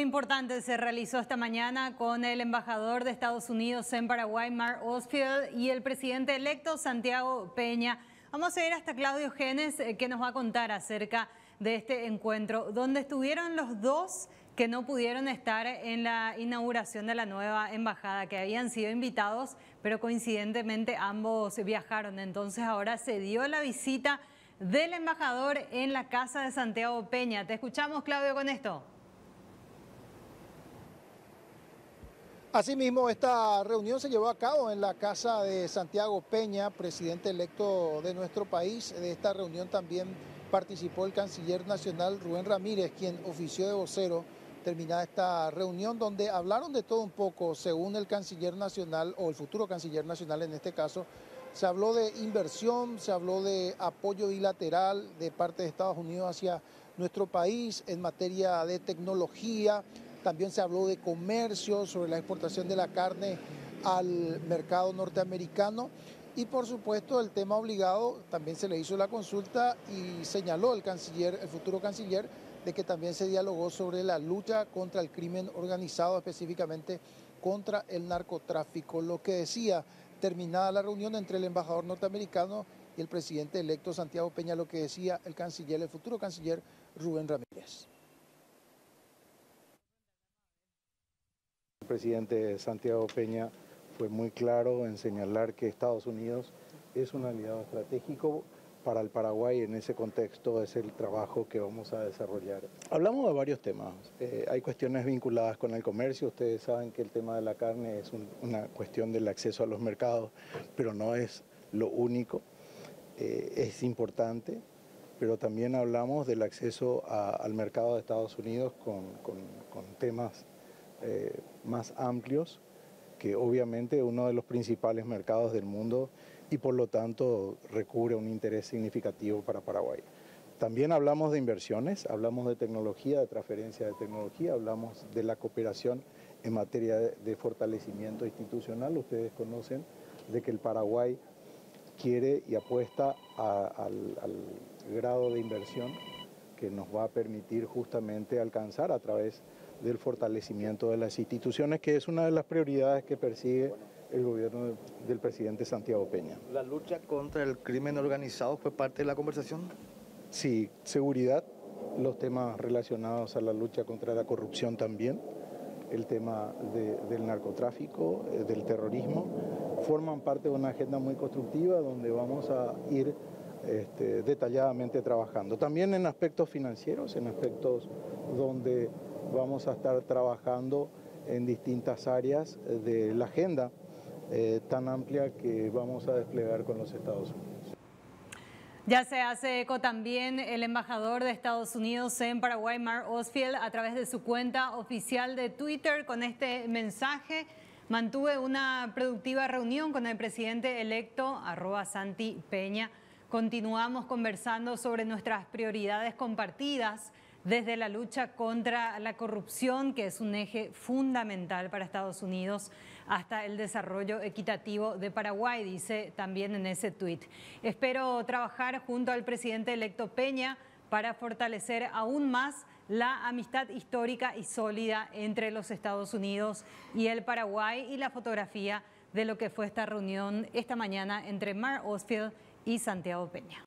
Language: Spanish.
Importante se realizó esta mañana con el embajador de Estados Unidos en Paraguay, Mark Osfield, y el presidente electo, Santiago Peña. Vamos a ir hasta Claudio Genes, eh, que nos va a contar acerca de este encuentro, donde estuvieron los dos que no pudieron estar en la inauguración de la nueva embajada, que habían sido invitados, pero coincidentemente ambos viajaron. Entonces ahora se dio la visita del embajador en la casa de Santiago Peña. Te escuchamos, Claudio, con esto. Asimismo, esta reunión se llevó a cabo en la casa de Santiago Peña, presidente electo de nuestro país. De esta reunión también participó el canciller nacional Rubén Ramírez, quien ofició de vocero terminada esta reunión, donde hablaron de todo un poco, según el canciller nacional, o el futuro canciller nacional en este caso, se habló de inversión, se habló de apoyo bilateral de parte de Estados Unidos hacia nuestro país en materia de tecnología, también se habló de comercio, sobre la exportación de la carne al mercado norteamericano y por supuesto el tema obligado, también se le hizo la consulta y señaló el canciller, el futuro canciller, de que también se dialogó sobre la lucha contra el crimen organizado, específicamente contra el narcotráfico. Lo que decía, terminada la reunión entre el embajador norteamericano y el presidente electo Santiago Peña, lo que decía el canciller, el futuro canciller Rubén Ramírez. Presidente Santiago Peña fue muy claro en señalar que Estados Unidos es un aliado estratégico para el Paraguay en ese contexto es el trabajo que vamos a desarrollar. Hablamos de varios temas. Eh, hay cuestiones vinculadas con el comercio. Ustedes saben que el tema de la carne es una cuestión del acceso a los mercados, pero no es lo único. Eh, es importante, pero también hablamos del acceso al mercado de Estados Unidos con, con temas eh, más amplios, que obviamente uno de los principales mercados del mundo y por lo tanto recubre un interés significativo para Paraguay. También hablamos de inversiones, hablamos de tecnología, de transferencia de tecnología, hablamos de la cooperación en materia de fortalecimiento institucional. Ustedes conocen de que el Paraguay quiere y apuesta al, al grado de inversión que nos va a permitir justamente alcanzar a través del fortalecimiento de las instituciones, que es una de las prioridades que persigue el gobierno del presidente Santiago Peña. ¿La lucha contra el crimen organizado fue parte de la conversación? Sí, seguridad, los temas relacionados a la lucha contra la corrupción también, el tema del narcotráfico, eh, del terrorismo, forman parte de una agenda muy constructiva donde vamos a ir este, detalladamente trabajando. También en aspectos financieros, en aspectos donde vamos a estar trabajando en distintas áreas de la agenda eh, tan amplia que vamos a desplegar con los Estados Unidos. Ya se hace eco también el embajador de Estados Unidos en Paraguay, Mark Osfield, a través de su cuenta oficial de Twitter con este mensaje. Mantuve una productiva reunión con el presidente electo, arroba Santi Peña. Continuamos conversando sobre nuestras prioridades compartidas desde la lucha contra la corrupción, que es un eje fundamental para Estados Unidos, hasta el desarrollo equitativo de Paraguay, dice también en ese tuit. Espero trabajar junto al presidente electo Peña para fortalecer aún más la amistad histórica y sólida entre los Estados Unidos y el Paraguay y la fotografía de lo que fue esta reunión esta mañana entre Mar Osfield y Santiago Peña.